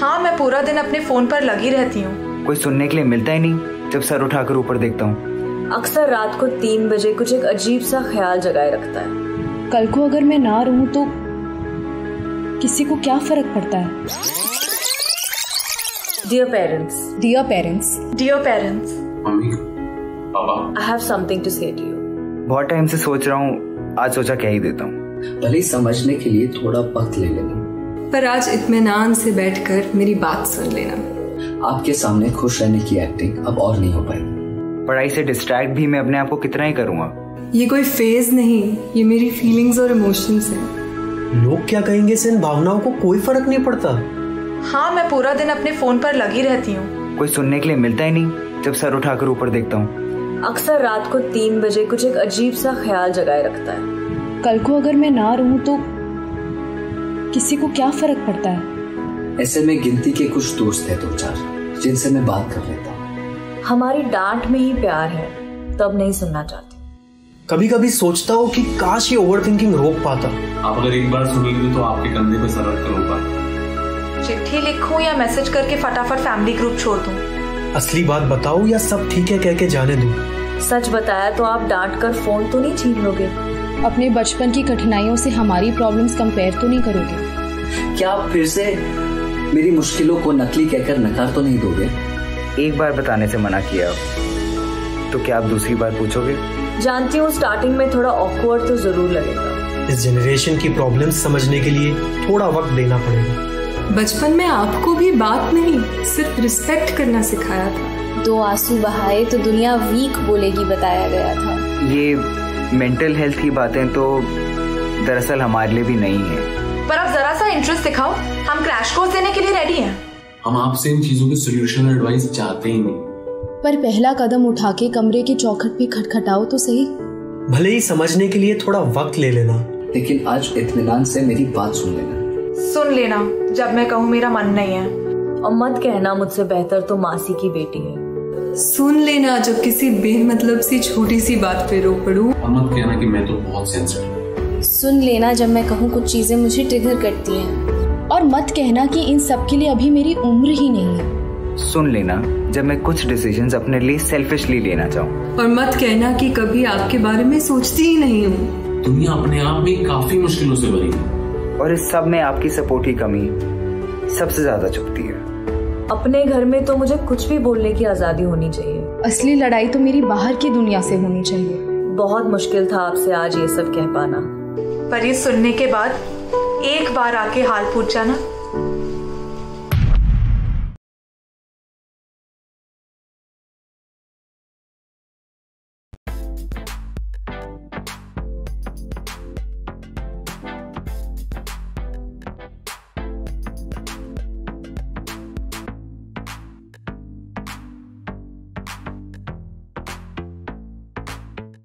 हाँ मैं पूरा दिन अपने फ़ोन पर लगी रहती हूँ। कोई सुनने के लिए मिलता ही नहीं जब सर उठाकर ऊपर देखता हूँ। अक्सर रात को तीन बजे कुछ एक अजीब सा ख्याल जगाए रखता है। कल को अगर मैं ना रहूँ तो किसी को क्या फ़र्क पड़ता है? Dear parents dear parents dear parents mummy papa. I have something to say to you बहुत टाइम से सोच रहा हूँ आज सोचा क्या ही देता हूँ। भले ही समझने के लिए थोड़ा वक्त ले लेना। पर आज इत्मीनान से बैठकर मेरी बात सुन लेना। आपके सामने खुश रहने की एक्टिंग अब और नहीं हो पाएगी पढ़ाई से डिस्ट्रैक्ट भी मैं अपने आप को कितना ही करूँगा। ये कोई फ़ेज़ नहीं ये मेरी फीलिंग्स और इमोशंस हैं। लोग क्या कहेंगे से इन भावनाओं को कोई फ़र्क नहीं पड़ता? हाँ मैं पूरा दिन अपने फ़ोन पर लगी रहती हूँ। कोई सुनने के लिए मिलता ही नहीं जब सर उठाकर ऊपर देखता हूँ। अक्सर रात को तीन बजे कुछ एक अजीब सा ख्याल जगाए रखता है। कल को अगर मैं ना रहूँ तो किसी को क्या फ़र्क पड़ता है? ऐसे में गिनती के कुछ दोस्त है दो चार जिनसे मैं बात कर लेता हूँ। हमारी डांट में ही प्यार है तब नहीं सुनना चाहती। कभी कभी सोचता हूँ कि काश ये ओवर थिंकिंग रोक पाता। आप अगर एक बार सुन लेते तो आपके कंधे पे सर रख कर होगा चिट्ठी लिखूं या मैसेज करके फटाफट फैमिली ग्रुप छोड़ दूँ? असली बात बताओ या सब ठीक है कह के जाने दूँ? सच बताया तो आप डांट कर फ़ोन तो नहीं छीन लोगे। अपने बचपन की कठिनाइयों से हमारी प्रॉब्लम्स कंपेयर तो नहीं करोगे। क्या आप फिर से मेरी मुश्किलों को नकली कहकर नकार तो नहीं दोगे? एक बार बताने से मना किया। तो क्या आप दूसरी बार पूछोगे? जानती हूँ स्टार्टिंग में थोड़ा ऑकवर्ड तो ज़रूर लगेगा। इस जनरेशन की प्रॉब्लम्स समझने के लिए थोड़ा वक्त देना पड़ेगा। बचपन में आपको भी बात नहीं सिर्फ़ रिस्पेक्ट करना सिखाया था। दो आँसू बहाए तो दुनिया वीक बोलेगी बताया गया था। ये मेंटल हेल्थ की बातें तो दरअसल हमारे लिए भी नहीं है। पर अब जरा सा इंटरेस्ट दिखाओ। हम क्रैश कोर्स देने के लिए रेडी हैं। हम आपसे इन चीज़ों के सोल्यूशन और एडवाइस चाहते ही नहीं। पर पहला कदम उठा के कमरे की चौखट पे खटखटाओ तो सही। भले ही समझने के लिए थोड़ा वक्त ले लेना। लेकिन आज इत्मीनान से मेरी बात सुन लेना। सुन लेना जब मैं कहूँ मेरा मन नहीं है। और मत कहना मुझसे बेहतर तो मासी की बेटी है। सुन लेना जब किसी बेमतलब सी छोटी सी बात पे रो पड़ू। मत कहना कि मैं तो बहुत सेंसिटिव सुन लेना जब मैं कहूँ कुछ चीज़ें मुझे ट्रिगर करती हैं। और मत कहना कि इन सब के लिए अभी मेरी उम्र ही नहीं है। सुन लेना जब मैं कुछ डिसीजंस अपने लिए सेल्फिशली लेना चाहूँ। और मत कहना कि कभी आपके बारे में सोचती ही नहीं हूँ। दुनिया अपने आप में काफ़ी मुश्किलों से भरी। है और इस सब में आपकी सपोर्ट की कमी सबसे ज़्यादा चुभती है। अपने घर में तो मुझे कुछ भी बोलने की आज़ादी होनी चाहिए। असली लड़ाई तो मेरी बाहर की दुनिया से होनी चाहिए। बहुत मुश्किल था आपसे आज ये सब कह पाना। पर ये सुनने के बाद एक बार आके हाल पूछ जाना।